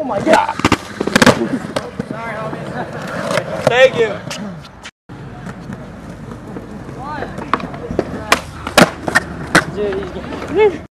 Oh my god. Sorry, homie. Thank you. Dude, he's getting...